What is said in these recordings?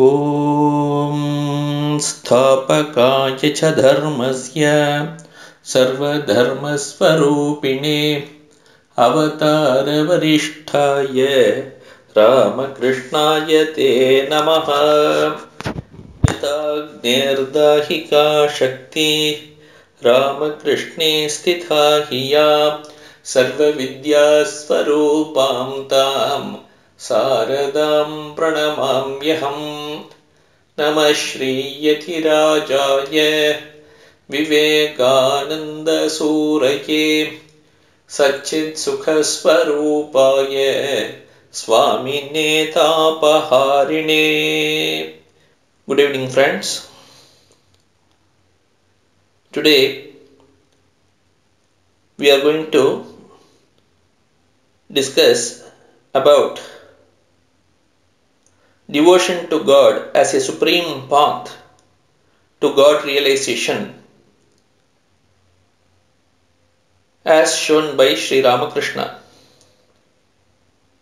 ॐ स्थापकाय च धर्मस्य सर्वधर्मस्वरूपिणे अवतारवरिष्ठाय रामकृष्णाय ते नमः। यथाग्नेर्दाहिका शक्ति रामकृष्णे स्थिता हि या सर्वविद्यास्वरूपां तां शारदां प्रणमाम्यहम् नमः श्रीयतिराजाय विवेकानन्दसूरये सच्चित्सुखस्वरूपाय स्वामिने तापहारिणे Good evening, friends. Today we are going to discuss about devotion to God as a supreme path to God realization as shown by Sri Ramakrishna.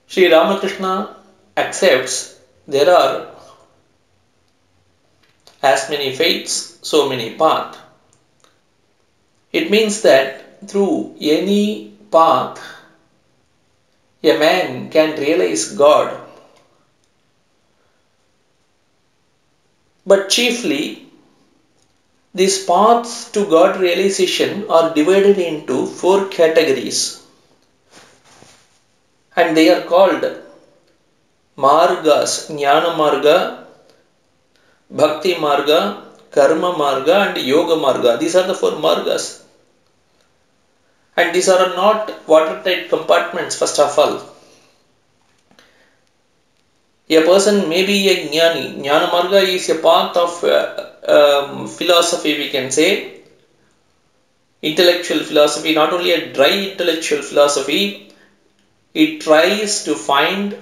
Sri Ramakrishna accepts there are as many faiths, so many paths. It means that through any path, a man can realize God. But chiefly, these paths to God realization are divided into four categories. And they are called Margas, Jnana Marga, Bhakti Marga, Karma Marga, and Yoga Marga. These are the four Margas. And these are not watertight compartments, first of all. A person may be a Jnani. Jnana Marga is a path of uh, um, philosophy, we can say. Intellectual philosophy, not only a dry intellectual philosophy, it tries to find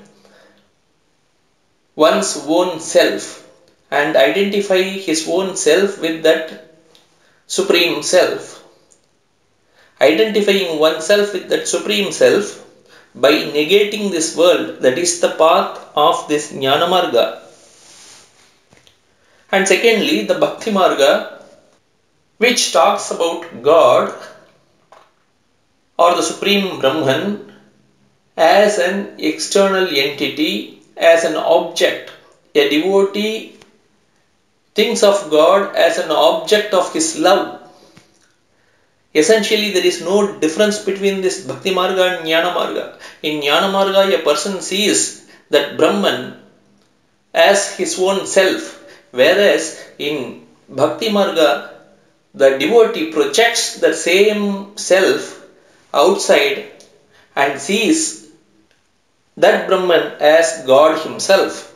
one's own self and identify his own self with that supreme self. Identifying oneself with that supreme self by negating this world, that is the path of this Jnana Marga. And secondly, the Bhakti Marga, which talks about God or the Supreme Brahman as an external entity, as an object. A devotee thinks of God as an object of his love. Essentially, there is no difference between this Bhakti Marga and Jnana Marga. In Jnana Marga, a person sees that Brahman as his own self, whereas in Bhakti Marga, the devotee projects the same self outside and sees that Brahman as God himself.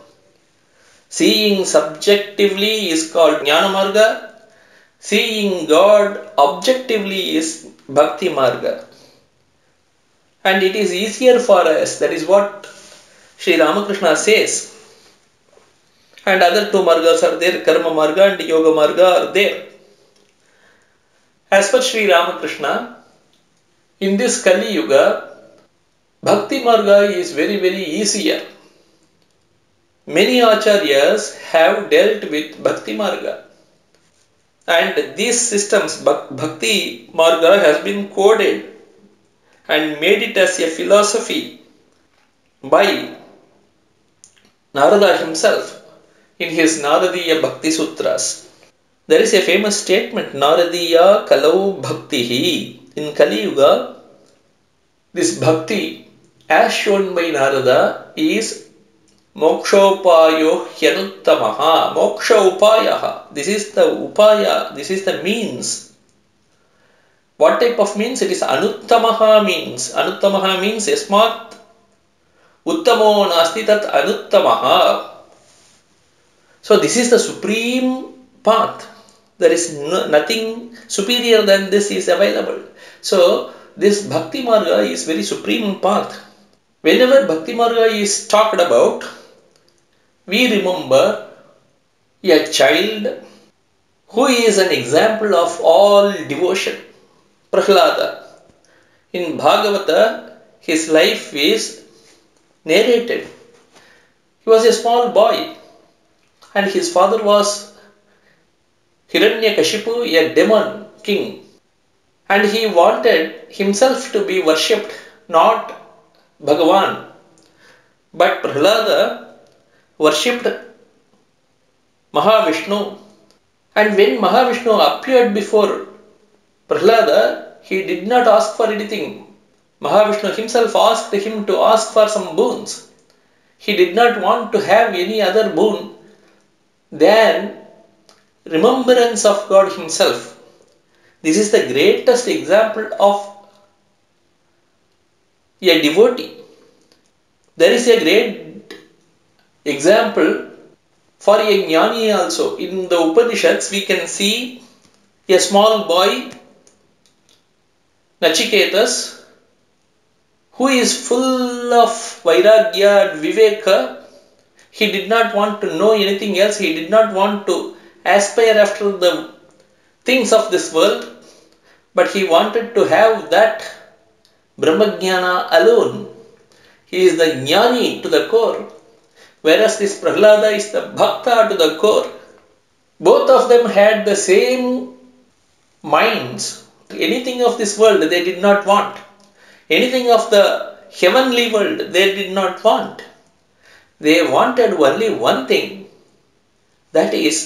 Seeing subjectively is called Jnana Marga. Seeing God objectively is Bhakti Marga. And it is easier for us. That is what Sri Ramakrishna says. And other two margas are there. Karma Marga and Yoga Marga are there. As per Sri Ramakrishna, in this Kali Yuga, Bhakti Marga is very, very easier. Many acharyas have dealt with Bhakti Marga. And these systems, Bhakti Marga has been coded and made it as a philosophy by Narada himself in his Naradiya Bhakti Sutras. There is a famous statement, Naradiya Kalau Bhaktihi. In Kali Yuga, this Bhakti, as shown by Narada, is Mokshopayo Hyanuttamaha. Moksha Upayaha. This is the Upaya, this is the means. What type of means? It is Anuttamaha means. Anuttamaha means Yasmat Uttamo Nasti Tat Anuttamaha. So this is the supreme path. There is no, nothing superior than this is available. So this Bhakti Marga is very supreme path. Whenever Bhakti Marga is talked about, we remember a child who is an example of all devotion, Prahlada. In Bhagavata, his life is narrated. He was a small boy and his father was Hiranyakashipu, a demon king, and he wanted himself to be worshipped, not Bhagavan. But Prahlada worshipped Mahavishnu, and when Mahavishnu appeared before Prahlada, he did not ask for anything. Mahavishnu himself asked him to ask for some boons. He did not want to have any other boon than remembrance of God Himself. This is the greatest example of a devotee. There is a great example for a jnani also. In the Upanishads, we can see a small boy, Nachiketas, who is full of Vairagya and Viveka. He did not want to know anything else. He did not want to aspire after the things of this world, but he wanted to have that Brahmajnana alone. He is the Jnani to the core, whereas this Prahlada is the Bhakta to the core. Both of them had the same minds. Anything of this world they did not want. Anything of the heavenly world they did not want. They wanted only one thing that is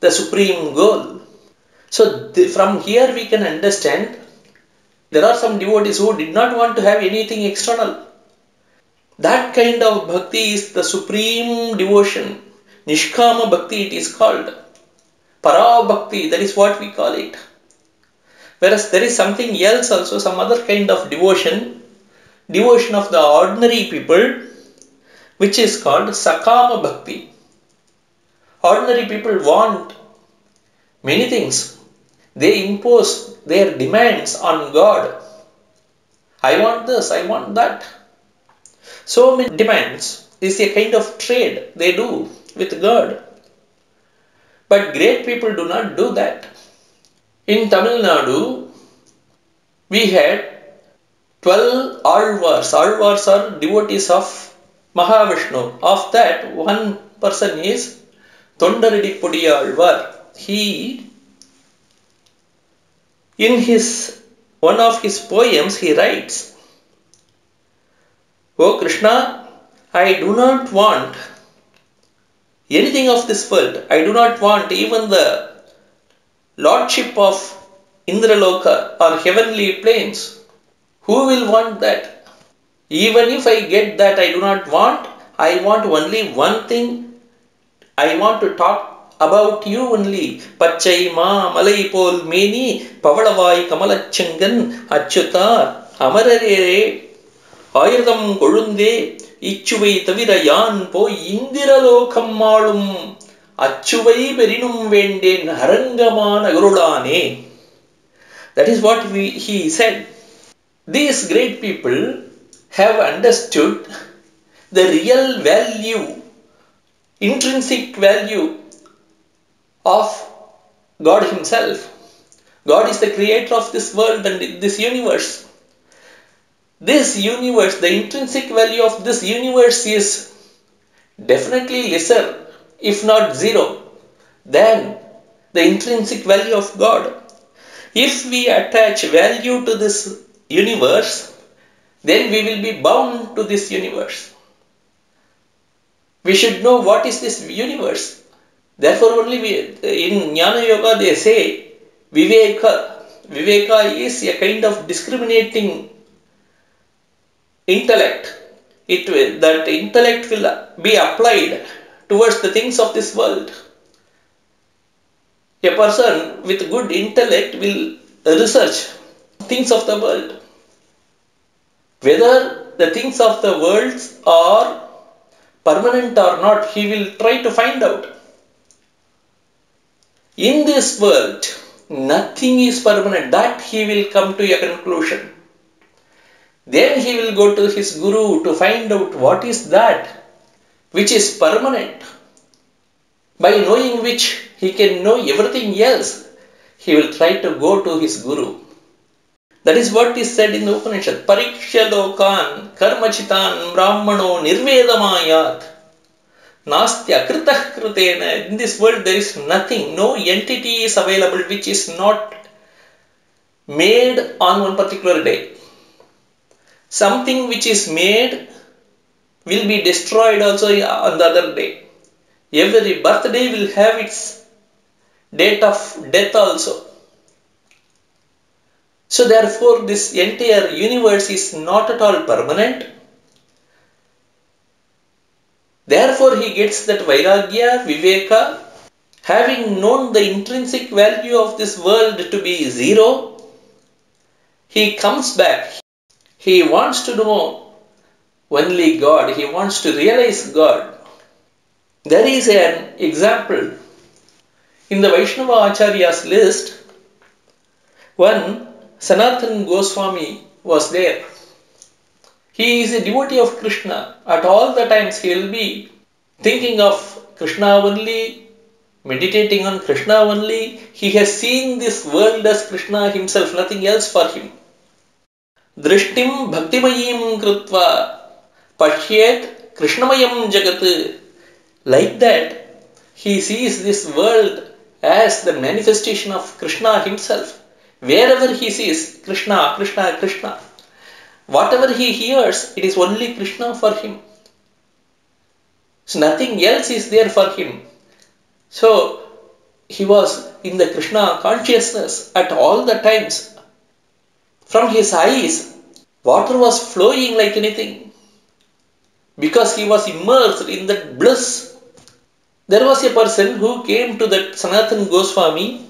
the supreme goal. So, from here we can understand there are some devotees who did not want to have anything external. That kind of bhakti is the supreme devotion. Nishkama bhakti it is called. Para bhakti, that is what we call it. Whereas there is something else also, some other kind of devotion, devotion of the ordinary people, which is called Sakama bhakti. Ordinary people want many things. They impose their demands on God. I want this, I want that. So many demands is a kind of trade they do with God. But great people do not do that. In Tamil Nadu, we had 12 Alvars. Alvars are devotees of Mahavishnu. Of that, one person is Tondaridi Alvar. He, in his one of his poems, he writes, O Krishna, I do not want anything of this world. I do not want even the lordship of Indraloka or heavenly planes. Who will want that? Even if I get that, I do not want. I want only one thing. I want to talk about you only. Pachai ma malai pol meni pavalavai kamalachangan achutar amararere ஆயுதம் கொழுந்தே இச்சுவை தவிர யான் போய் இந்திரலோகம் ஆளும் அச்சுவை பெரினும் வேண்டேன் அரங்கமான அருளானே That is what we, he said. These great people have understood the real value, intrinsic value of God Himself. God is the creator of this world and this universe. This universe, the intrinsic value of this universe is definitely lesser, if not zero, than the intrinsic value of God. If we attach value to this universe, then we will be bound to this universe. We should know what is this universe. Therefore, only we, in Jnana Yoga they say Viveka. Viveka is a kind of discriminating intellect. It will, that intellect will be applied towards the things of this world. A person with good intellect will research things of the world. Whether the things of the world are permanent or not, he will try to find out. In this world, nothing is permanent. That he will come to a conclusion. Then he will go to his guru to find out what is that which is permanent. By knowing which he can know everything else, he will try to go to his guru. That is what is said in the Upanishad. Parikshalokan karmachitan brahmano nirvedamayat Nasti akritah kritena. In this world there is nothing, no entity is available which is not made on one particular day. Something which is made will be destroyed also uh, on the other day. Every birthday will have its date of death also. So therefore this entire universe is not at all permanent. Therefore he gets that Vairagya, Viveka, having known the intrinsic value of this world to be zero, he comes back. He wants to know only God. He wants to realize God. There is an example in the Vaishnava Acharya's list. One Sanatan Goswami was there. He is a devotee of Krishna. At all the times he will be thinking of Krishna only, meditating on Krishna only. He has seen this world as Krishna himself, nothing else for him. Drishtim bhaktimayim krutva pashyet Krishnamayam jagat. Like that, he sees this world as the manifestation of Krishna himself. Wherever he sees Krishna, Krishna, Krishna, whatever he hears, it is only Krishna for him. So nothing else is there for him. So he was in the Krishna consciousness at all the times. From his eyes, water was flowing like anything because he was immersed in that bliss. There was a person who came to that Sanatan Goswami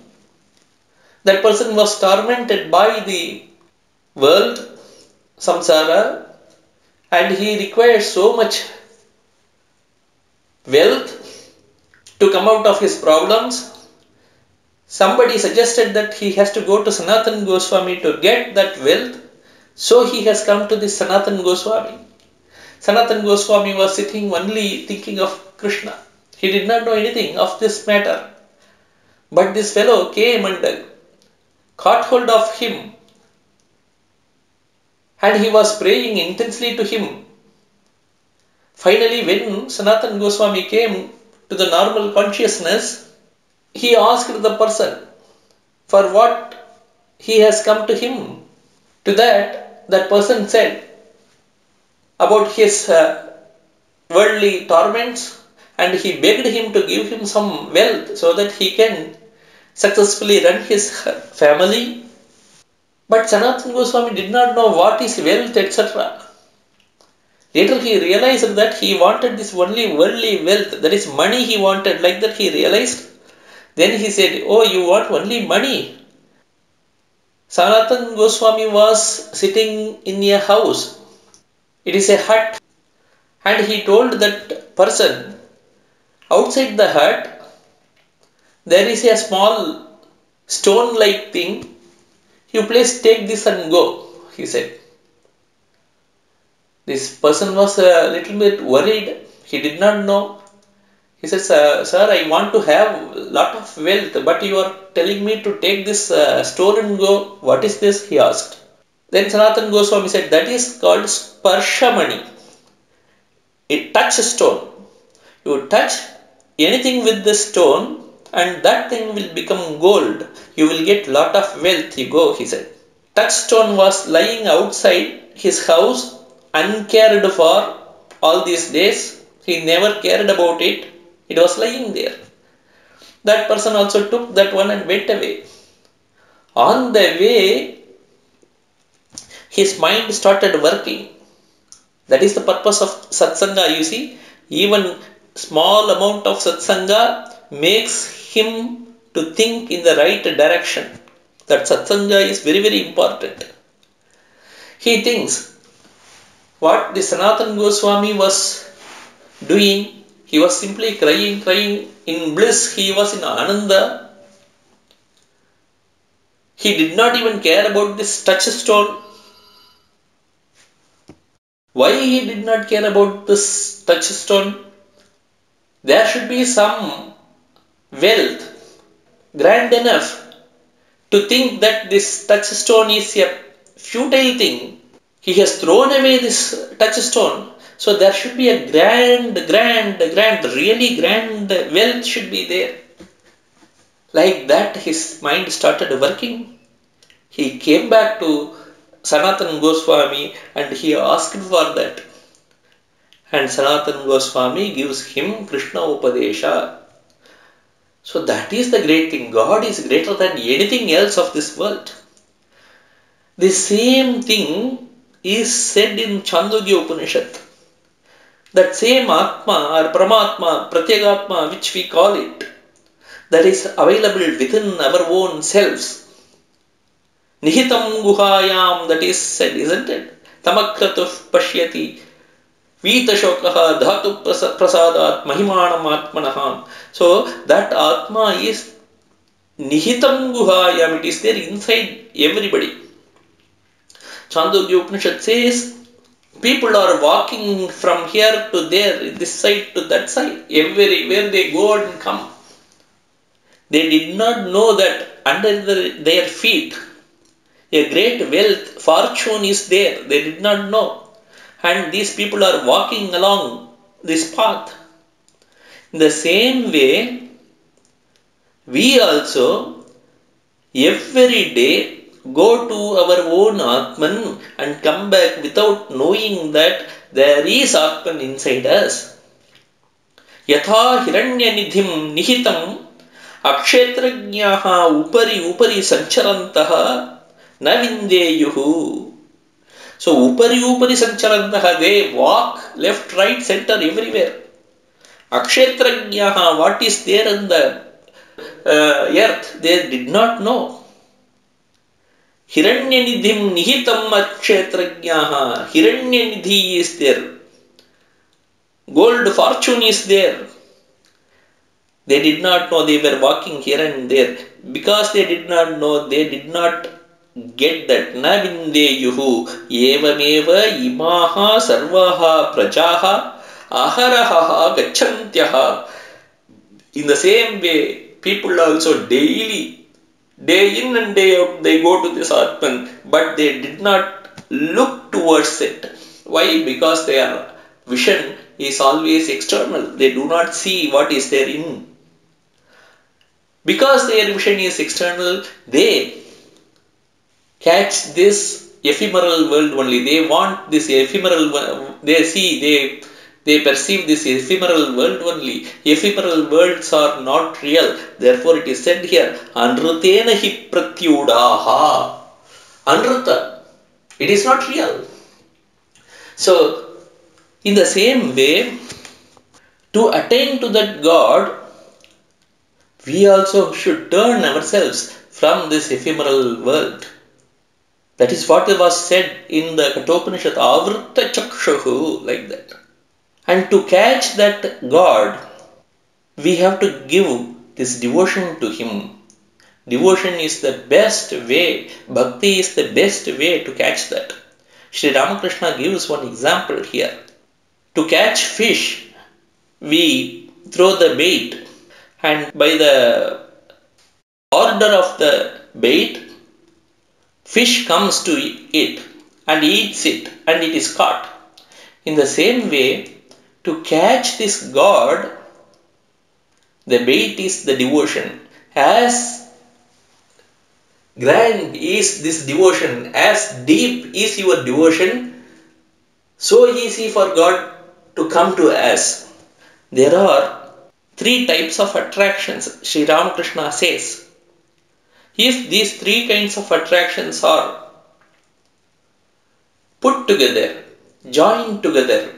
that person was tormented by the world, samsara, and he required so much wealth to come out of his problems. Somebody suggested that he has to go to Sanatan Goswami to get that wealth, so he has come to this Sanatan Goswami. Sanatan Goswami was sitting only thinking of Krishna. He did not know anything of this matter. But this fellow came and caught hold of him and he was praying intensely to him. Finally, when Sanatan Goswami came to the normal consciousness, he asked the person for what he has come to him. To that, that person said about his uh, worldly torments and he begged him to give him some wealth so that he can successfully run his family. But Sanatana Goswami did not know what is wealth, etc. Later he realized that he wanted this only worldly wealth, that is money he wanted, like that he realized. Then he said, Oh, you want only money. Sanatan Goswami was sitting in a house. It is a hut. And he told that person, outside the hut, there is a small stone like thing. You please take this and go, he said. This person was a little bit worried. He did not know. He says, Sir, I want to have lot of wealth, but you are telling me to take this uh, stone and go. What is this? He asked. Then Sanatan Goswami said, That is called sparshamani. It touches stone. You touch anything with the stone, and that thing will become gold. You will get lot of wealth. You go, he said. Touchstone was lying outside his house, uncared for all these days. He never cared about it. It was lying there. That person also took that one and went away. On the way, his mind started working. That is the purpose of satsanga. You see, even small amount of satsanga makes him to think in the right direction. That satsanga is very, very important. He thinks what the Sanatan Goswami was doing, he was simply crying, crying in bliss, he was in Ananda. He did not even care about this touchstone. Why he did not care about this touchstone? There should be some wealth grand enough to think that this touchstone is a futile thing. He has thrown away this touchstone. So there should be a grand, grand, grand, really grand wealth should be there. Like that, his mind started working. He came back to Sanatan Goswami and he asked for that. And Sanatan Goswami gives him Krishna Upadesha. So that is the great thing. God is greater than anything else of this world. The same thing is said in Chandogya Upanishad. That same Atma or Paramatma, Pratyagatma, which we call it, that is available within our own selves. Nihitam guhayam, that is said, isn't it? Tamakratuh pashyati. Vitashokah dhatu prasadat mahimanam atmanaham. So that Atma is Nihitam guhayam, it is there inside everybody. Chandogya Upanishad says people are walking from here to there, this side to that side, everywhere they go and come. They did not know that under the, their feet a great wealth, fortune is there. They did not know. And these people are walking along this path. In the same way, we also every day go to our own Atman and come back without knowing that there is Atman inside us. यथा हिरण्यनिधिं निहितं अक्षेत्रज्ञाः उपरि उपरि सञ्चरन्तः न विन्देयुः So upari upari sancharantaha, they walk left, right, center, everywhere. Akshetrajnaha, what is there in the uh, earth, they did not know. Hiranyanidhim nihitam akshetrajnaha, Hiranyanidhi is there. Gold fortune is there. They did not know they were walking here and there. Because they did not know, they did not get that. Na vindeyuhu evameva imaha sarvaha prajaha aharaha gacchantyaha. In the same way, people also daily, day in and day out, they go to this Atman, but they did not look towards it. Why? Because their vision is always external. They do not see what is there in because their vision is external, they catch this ephemeral world only. They want this ephemeral, they see, they they perceive this ephemeral world only. Ephemeral worlds are not real. Therefore, it is said here, Anrutena hi pratyudaha. Anruta. It is not real. So, in the same way, to attain to that God, we also should turn ourselves from this ephemeral world. That is what was said in the Kathopanishad, Avrutta Chakshahu, like that. And to catch that God, we have to give this devotion to Him. Devotion is the best way, bhakti is the best way to catch that. Sri Ramakrishna gives one example here. To catch fish, we throw the bait and by the order of the bait, fish comes to it and eats it and it is caught. In the same way, to catch this God, the bait is the devotion. As grand is this devotion, as deep is your devotion, so easy for God to come to us. There are three types of attractions, Sri Ramakrishna says. If these three kinds of attractions are put together, joined together,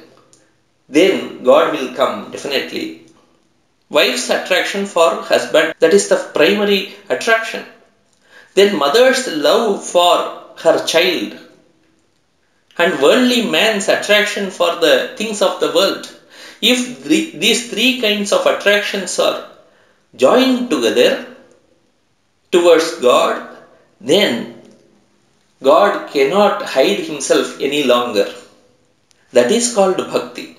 then God will come definitely. Wife's attraction for husband, that is the primary attraction. Then mother's love for her child. And worldly man's attraction for the things of the world if these three kinds of attractions are joined together towards God, then God cannot hide himself any longer. That is called bhakti.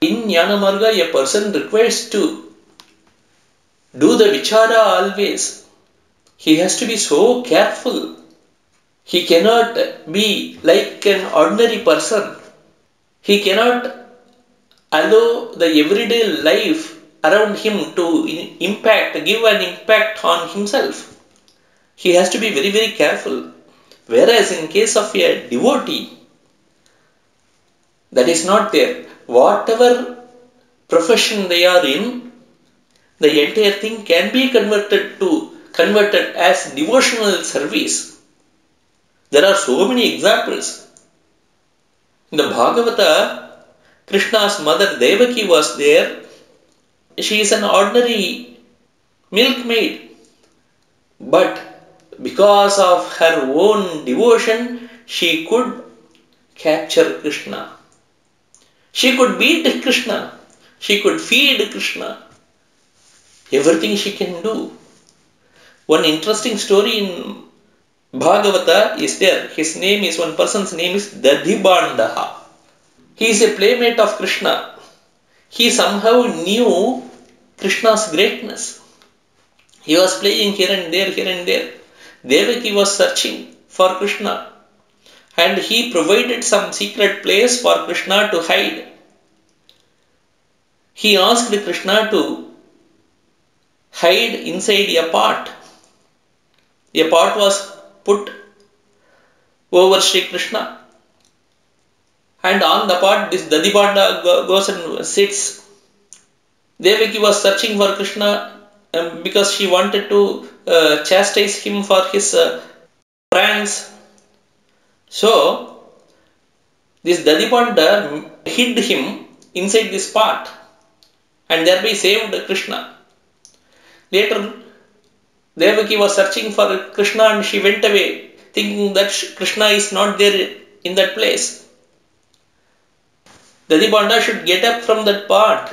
In Jnana a person requires to do the vichara always. He has to be so careful. He cannot be like an ordinary person. He cannot allow the everyday life around him to impact, give an impact on himself. He has to be very, very careful. Whereas in case of a devotee, that is not there. Whatever profession they are in, the entire thing can be converted to converted as devotional service. There are so many examples. In the Bhagavata, Krishna's mother Devaki was there. She is an ordinary milkmaid. But because of her own devotion, she could capture Krishna. She could beat Krishna. She could feed Krishna. Everything she can do. One interesting story in Bhagavata is there. His name is, one person's name is Dadhibandaha. He is a playmate of Krishna. He somehow knew Krishna's greatness. He was playing here and there, here and there. Devaki was searching for Krishna and he provided some secret place for Krishna to hide. He asked Krishna to hide inside a pot. A pot was put over Sri Krishna. And on the pot, this Dadibanda goes and sits. Devaki was searching for Krishna um, because she wanted to uh, chastise him for his uh, pranks. So, this Dadibanda hid him inside this pot and thereby saved Krishna. Later, Devaki was searching for Krishna and she went away thinking that Krishna is not there in that place. Dadibanda should get up from that part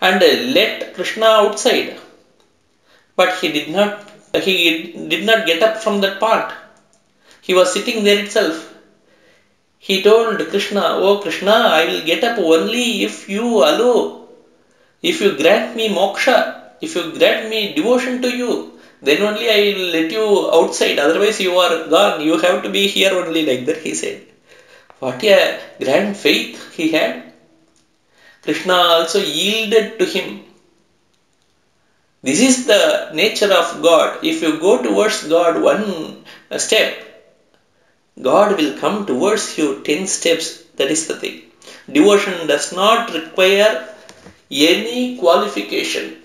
and let Krishna outside. But he did not he did not get up from that part. He was sitting there itself. He told Krishna, Oh Krishna, I will get up only if you allow, if you grant me moksha. If you grant me devotion to you, then only I will let you outside. Otherwise, you are gone. You have to be here only, like that, he said. What a grand faith he had. Krishna also yielded to him. This is the nature of God. If you go towards God one step, God will come towards you 10 steps. That is the thing. Devotion does not require any qualification.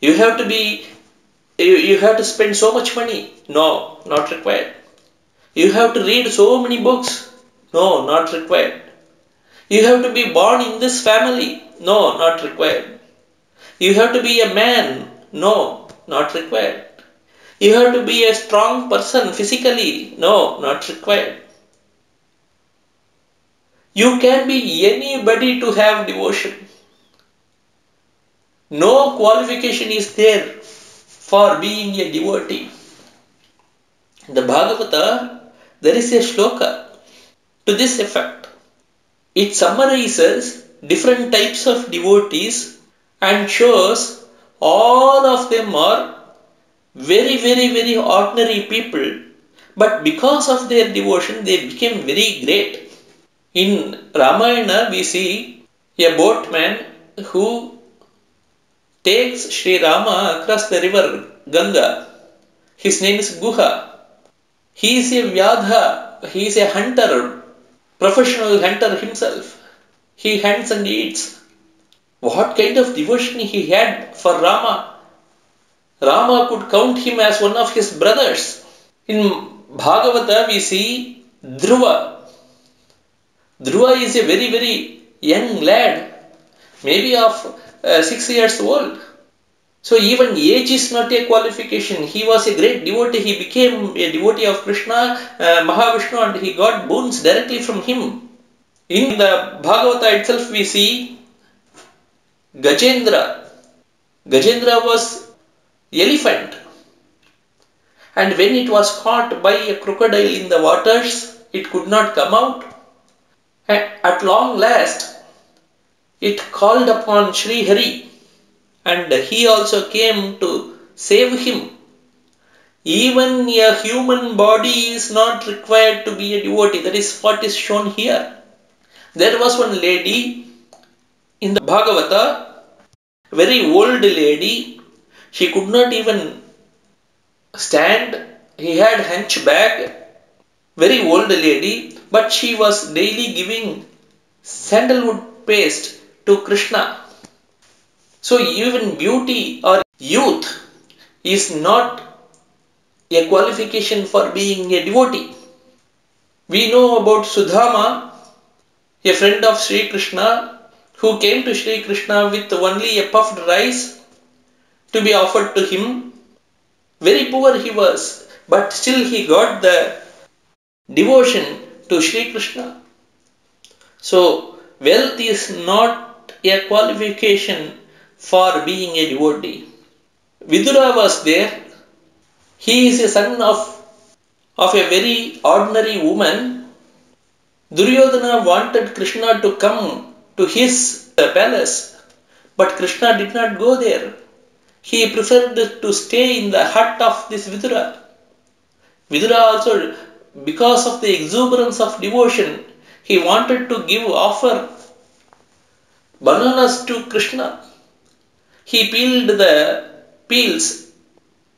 You have to be, you, you have to spend so much money. No, not required. You have to read so many books. No, not required. You have to be born in this family. No, not required. You have to be a man. No, not required. You have to be a strong person physically. No, not required. You can be anybody to have devotion. No qualification is there for being a devotee. The Bhagavata, there is a shloka to this effect. It summarizes different types of devotees and shows all of them are very, very, very ordinary people, but because of their devotion, they became very great. In Ramayana, we see a boatman who takes Sri Rama across the river Ganga. His name is Guha. He is a Vyadha, he is a hunter, professional hunter himself. He hunts and eats. What kind of devotion he had for Rama? Rama could count him as one of his brothers. In Bhagavata, we see Dhruva. Dhruva is a very, very young lad, maybe of uh, 6 years old. So even age is not a qualification. He was a great devotee. He became a devotee of Krishna, uh, Mahavishnu and he got boons directly from him. In the Bhagavata itself we see Gajendra. Gajendra was elephant. And when it was caught by a crocodile in the waters, it could not come out. At long last, it called upon Sri Hari and he also came to save him. Even a human body is not required to be a devotee. That is what is shown here. There was one lady in the Bhagavata, very old lady. She could not even stand. He had hunchback, very old lady, but she was daily giving sandalwood paste to Krishna. So even beauty or youth is not a qualification for being a devotee. We know about Sudama, a friend of Sri Krishna, who came to Sri Krishna with only a puffed rice to be offered to him. Very poor he was, but still he got the devotion to Sri Krishna. So, wealth is not a qualification for being a devotee. Vidura was there. He is a son of, of a very ordinary woman. Duryodhana wanted Krishna to come to his palace, but Krishna did not go there. He preferred to stay in the hut of this Vidura. Vidura also, because of the exuberance of devotion, he wanted to give offer bananas to Krishna. He peeled the peels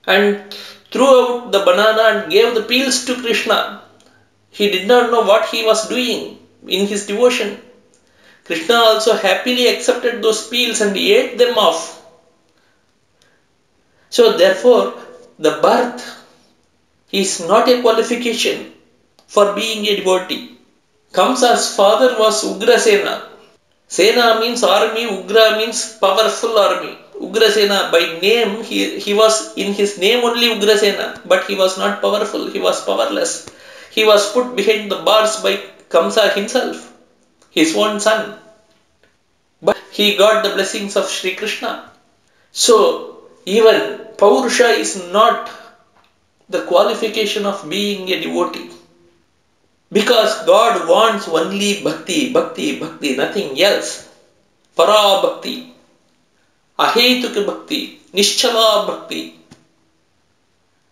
and threw out the banana and gave the peels to Krishna. He did not know what he was doing in his devotion. Krishna also happily accepted those peels and ate them off. So, therefore, the birth is not a qualification for being a devotee. Kamsa's father was Ugrasena. Sena means army, Ugra means powerful army. Ugrasena by name, he, he was in his name only Ugrasena, but he was not powerful, he was powerless. He was put behind the bars by Kamsa himself, his own son. But he got the blessings of Sri Krishna. So, even Paurusha is not the qualification of being a devotee. Because God wants only bhakti, bhakti, bhakti, nothing else. Para bhakti, ahetuka bhakti, nischala bhakti.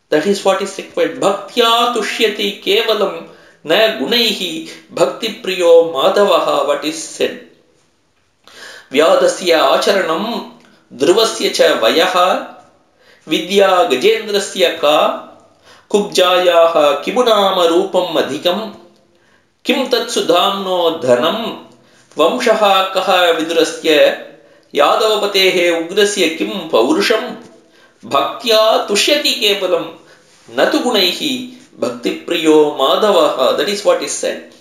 That is what is required. Bhaktya tushyati kevalam na gunaihi bhakti priyo madhavaha, what is said. व्यादस्य आचरणं ध्रुवस्य च वयः विद्या गजेन्द्रस्य का, कुब्जायाः किमु नाम रूपम् अधिकम्, किं तत्सुधाम्नो धनं वंशः कः विदुरस्य, यादवपतेः उग्रस्य किं पौरुषं भक्त्या तुष्यति केवलं न तु गुणैः, भक्तिप्रियो माधवः, that is what is said.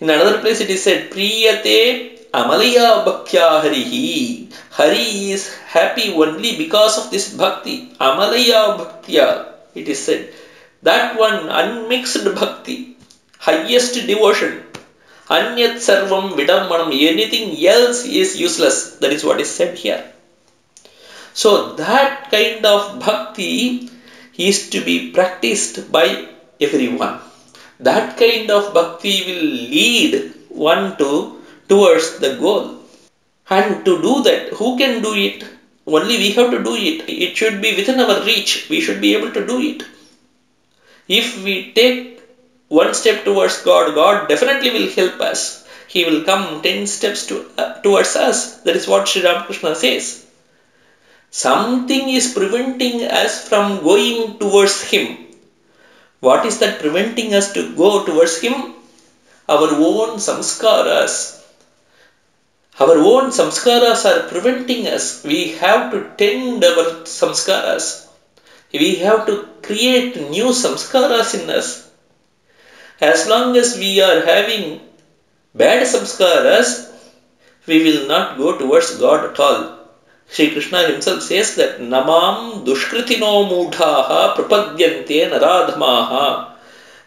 In another place it is said priyate amalaya bhaktya harihi. Hari is happy only because of this bhakti. Amalaya bhaktya it is said. That one unmixed bhakti highest devotion. Anyat sarvam vidammanam anything else is useless. That is what is said here. So that kind of bhakti is to be practiced by everyone. That kind of bhakti will lead one to towards the goal. And to do that, who can do it? Only we have to do it. It should be within our reach. We should be able to do it. If we take one step towards God, God definitely will help us. He will come 10 steps to, uh, towards us. That is what Sri Ramakrishna says. Something is preventing us from going towards Him. What is that preventing us to go towards Him? Our own samskaras, our own samskaras are preventing us. We have to tend our samskaras. We have to create new samskaras in us. As long as we are having bad samskaras, we will not go towards God at all. Sri Krishna himself says that Namam dushkritino mudhaha prapadyante naradhamaha.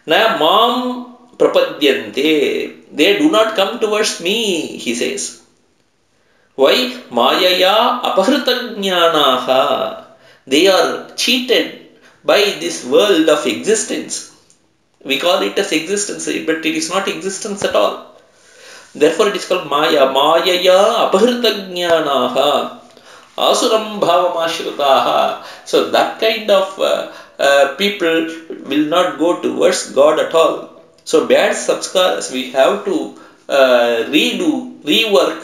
Na mam prapadyante. They do not come towards me, he says. Why? Mayaya apahritanyanaha. They are cheated by this world of existence. We call it as existence, but it is not existence at all. Therefore, it is called Maya. Mayaya apahritanyanaha. Asuram bhavamashritaha. So, that kind of uh, uh, people will not go towards God at all. So, bad samskaras we have to uh, redo, rework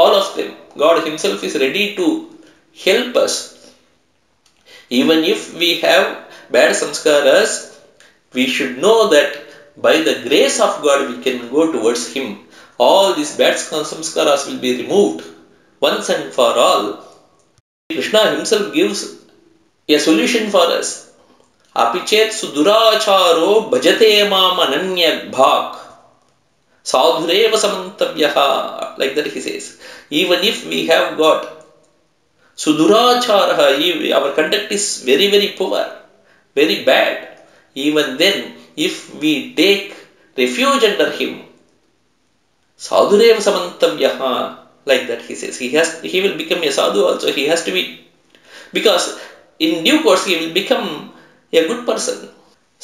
all of them. God Himself is ready to help us. Even if we have bad samskaras, we should know that by the grace of God we can go towards Him. All these bad samskaras will be removed once and for all. Krishna Himself gives a solution for us. Apichet suduracharo bhajate mam ananya bhak. Sadhureva samantavyaha. Like that he says. Even if we have got Suduracharaha, our conduct is very, very poor, very bad. Even then, if we take refuge under him, Sadhureva Samantavyaha, like that he says, he has he will become a sadhu also. He has to be because in due course he will become a good person.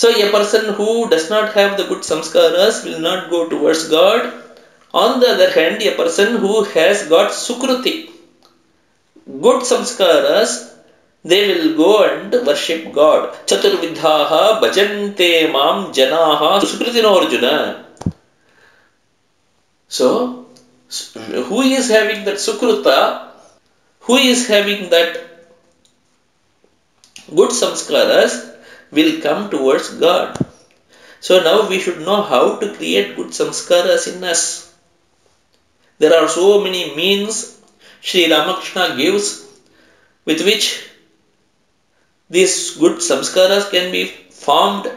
So a person who does not have the good samskaras will not go towards God. On the other hand, a person who has got sukruti, good samskaras, they will go and worship God. Chaturvidhaha bhajante mam janaha sukritino arjuna. So, who is having that sukruta? Who is having that good samskaras will come towards God. So now we should know how to create good samskaras in us. There are so many means Sri Ramakrishna gives with which these good samskaras can be formed.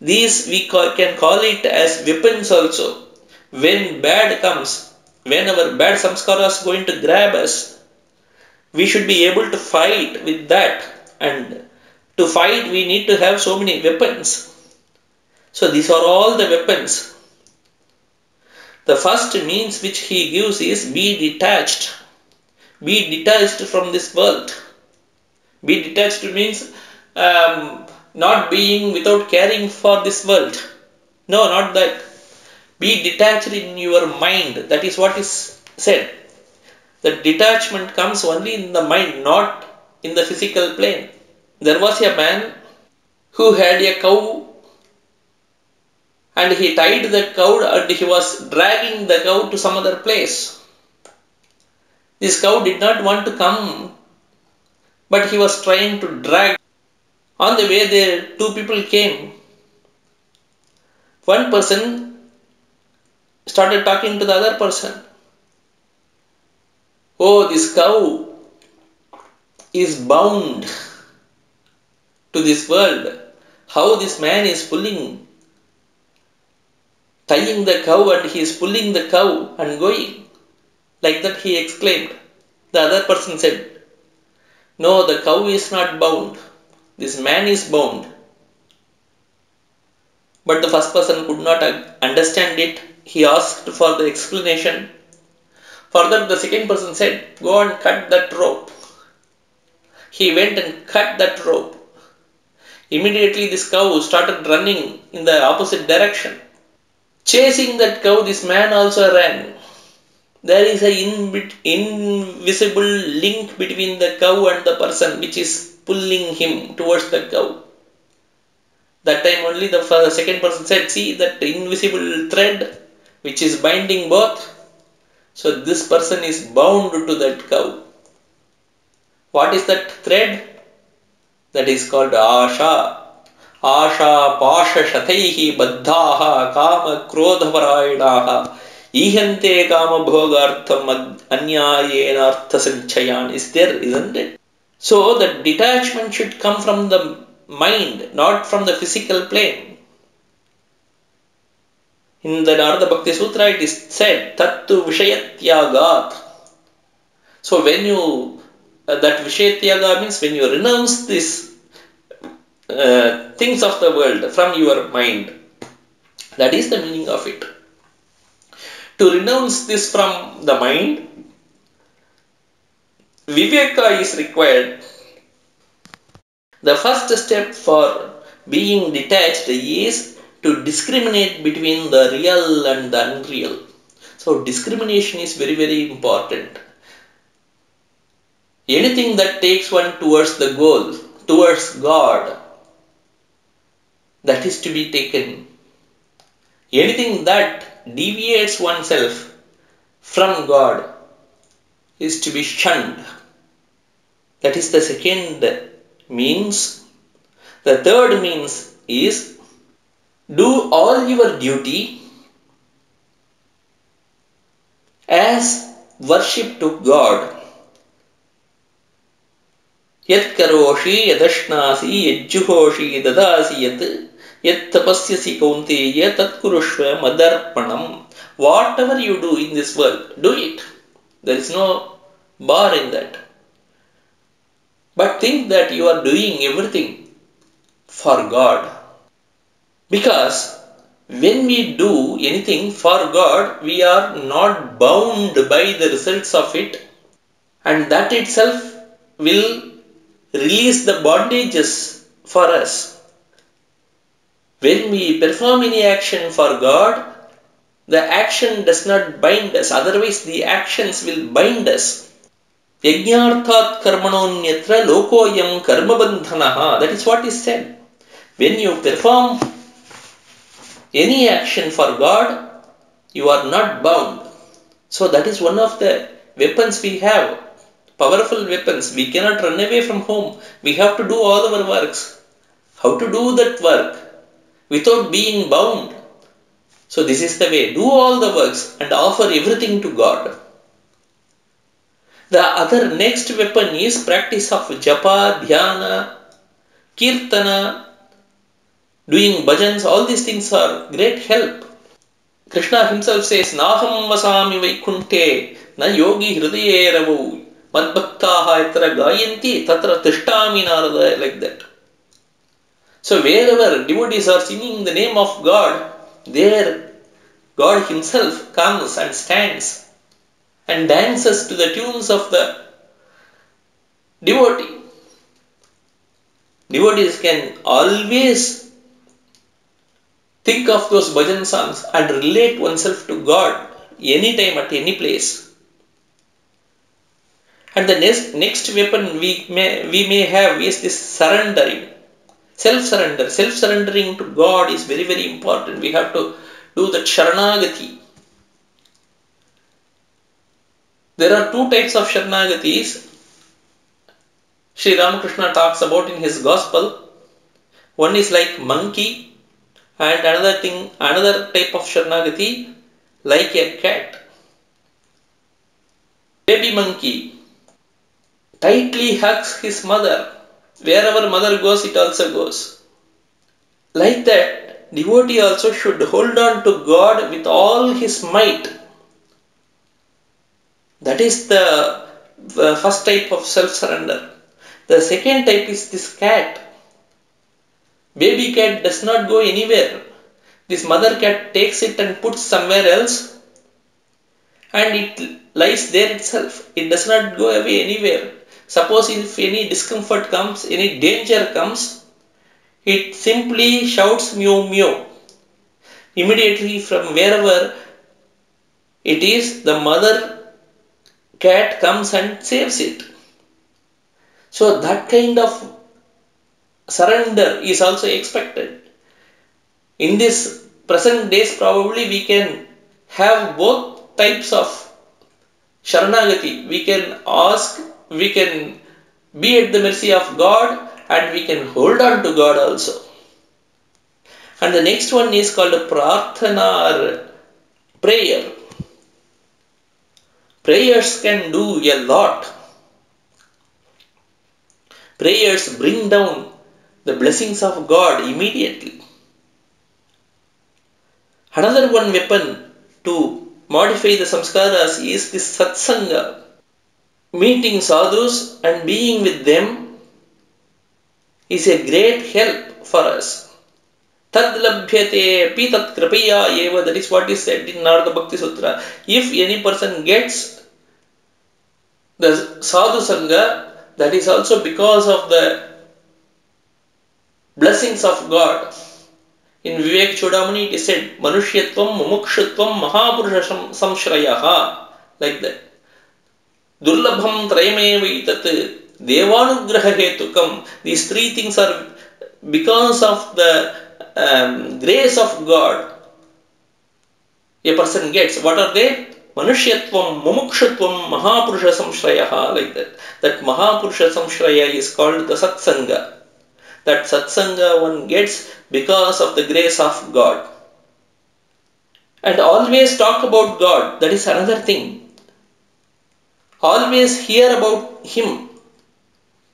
These we can call it as weapons also. When bad comes, when our bad samskaras going to grab us, we should be able to fight with that. And to fight, we need to have so many weapons. So these are all the weapons. The first means which he gives is be detached be detached from this world. Be detached means um, not being without caring for this world. No, not that. Be detached in your mind. That is what is said. The detachment comes only in the mind, not in the physical plane. There was a man who had a cow and he tied the cow and he was dragging the cow to some other place. This cow did not want to come, but he was trying to drag. On the way, there two people came. One person started talking to the other person. Oh, this cow is bound to this world. How this man is pulling, tying the cow, and he is pulling the cow and going. Like that he exclaimed. The other person said, No, the cow is not bound. This man is bound. But the first person could not understand it. He asked for the explanation. Further, the second person said, Go and cut that rope. He went and cut that rope. Immediately, this cow started running in the opposite direction. Chasing that cow, this man also ran there is a invisible link between the cow and the person which is pulling him towards the cow. That time only the second person said, see that invisible thread which is binding both. So this person is bound to that cow. What is that thread? That is called Asha. Asha Pasha Shataihi Baddhaha Kama Krodhaparayanaha Ihante kama bhogartham anyayena sanchayan is there, isn't it? So the detachment should come from the mind, not from the physical plane. In the Narada Bhakti Sutra it is said, Tattu Vishayatyagat. So when you, uh, that Vishayatyaga means when you renounce these uh, things of the world from your mind. That is the meaning of it. To renounce this from the mind, Viveka is required. The first step for being detached is to discriminate between the real and the unreal. So, discrimination is very, very important. Anything that takes one towards the goal, towards God, that is to be taken. Anything that deviates oneself from God is to be shunned. That is the second means. The third means is do all your duty as worship to God. ಯತ್ ಕರೋಷಿ ಯದಶ್ನಾಸಿ ಯಜ್ಜುಹೋಷಿ ದದಾಸಿ ಯತ್ ಯತ್ ತಪಸ್ಯಸಿ ಕೌಂತೇಯ ತತ್ಕುರುಷ್ವ ಮದರ್ಪಣಂ whatever you do in this world do it there is no bar in that but think that you are doing everything for God because when we do anything for God, we are not bound by the results of it, and that itself will release the bondages for us. When we perform any action for God, the action does not bind us, otherwise, the actions will bind us. That is what is said. When you perform any action for God, you are not bound. So that is one of the weapons we have powerful weapons. We cannot run away from home. We have to do all our works. How to do that work without being bound? So, this is the way. Do all the works and offer everything to God. The other next weapon is practice of japa, dhyana, kirtana, doing bhajans. All these things are great help. Krishna himself says, Naham vasami vaikunte na yogi hridayeravu Madbhaktaha itra gayanti tatra tishtami narada, like that. So wherever devotees are singing the name of God, there God Himself comes and stands and dances to the tunes of the devotee. Devotees can always think of those bhajan songs and relate oneself to God anytime at any place and the next, next weapon we may, we may have is this surrendering. Self-surrender. Self-surrendering to God is very, very important. We have to do that Sharanagati. There are two types of Sharanagatis. Sri Ramakrishna talks about in his gospel. One is like monkey and another thing, another type of Sharanagati like a cat. Baby monkey tightly hugs his mother. Wherever mother goes, it also goes. Like that, devotee also should hold on to God with all his might. That is the, first type of self surrender. The second type is this cat. Baby cat does not go anywhere. This mother cat takes it and puts somewhere else and it lies there itself. It does not go away anywhere. Suppose if any discomfort comes, any danger comes, it simply shouts mew mew. Immediately from wherever it is, the mother cat comes and saves it. So that kind of surrender is also expected. In this present days, probably we can have both types of Sharanagati. We can ask we can be at the mercy of God and we can hold on to God also. And the next one is called a prarthana or prayer. Prayers can do a lot. Prayers bring down the blessings of God immediately. Another one weapon to modify the samskaras is this satsanga meeting sadhus and being with them is a great help for us. Tad labhyate api tat kripaya eva. That is what is said in Narada Bhakti Sutra. If any person gets the sadhu sangha, that is also because of the blessings of God. In Vivek Chudamani it is said, Manushyatvam, Mumukshutvam, Mahapurusha Samshrayaha. Like that. Durlabham Trayamevaitat Devanugraha Hetukam. These three things are because of the um, grace of God a person gets. What are they? Manushyatvam, Mumukshutvam, Mahapurusha Samshrayaha, like that. That Mahapurusha Samshraya is called the Satsanga. That Satsanga one gets because of the grace of God. And always talk about God, that is another thing. Always hear about Him.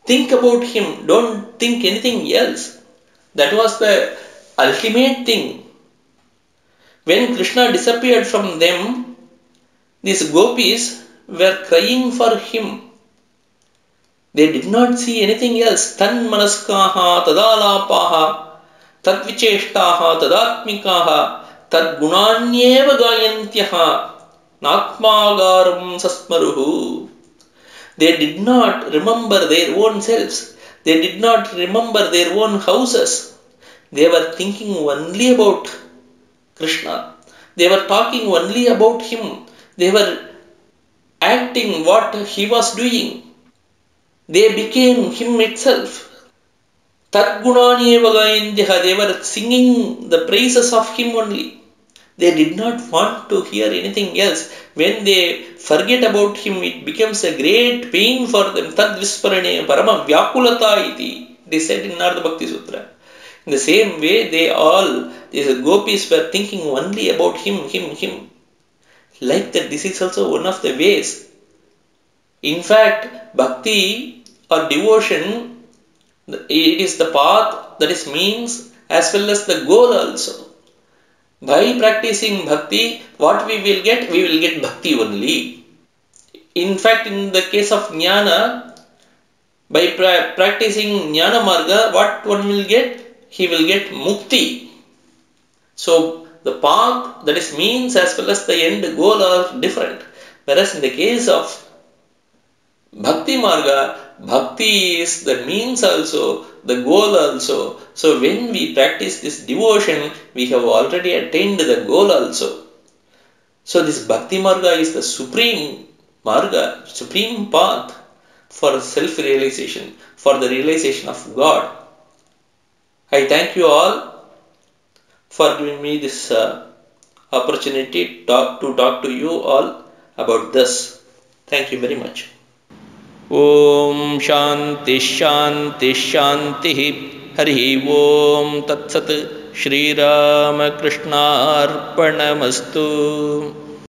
Think about Him, don't think anything else. That was the ultimate thing. When Krishna disappeared from them, these gopis were crying for him. They did not see anything else. Tan manaskaha tadalapaha tadvicheshtaha tadatmikaha tadgunanyeva gayantyaha natmagaram sasmaruhu. They did not remember their own selves. They did not remember their own houses. They were thinking only about Krishna. They were talking only about him. They were acting what he was doing. They became him itself. Tadgunani They were singing the praises of him only. They did not want to hear anything else. When they forget about him, it becomes a great pain for them. Tad visparane parama vyakulata iti. They said in Narada Bhakti Sutra. In the same way, they all, these gopis were thinking only about him, him, him. Like that, this is also one of the ways. In fact, bhakti or devotion, it is the path that is means as well as the goal also. By practicing bhakti, what we will get? We will get bhakti only. In fact, in the case of jnana, by pra practicing jnana marga, what one will get? he will get mukti. So the path that is means as well as the end goal are different. Whereas in the case of Bhakti Marga, Bhakti is the means also, the goal also. So when we practice this devotion, we have already attained the goal also. So this Bhakti Marga is the supreme Marga, supreme path for self-realization, for the realization of God. I thank you all for giving me this uh, opportunity talk, to talk to you all about this. Thank you very much. ॐ शान्तिश्शान्तिश्शान्तिः हरिः ॐ तत्सत् श्रीरामकृष्णार्पणमस्तु।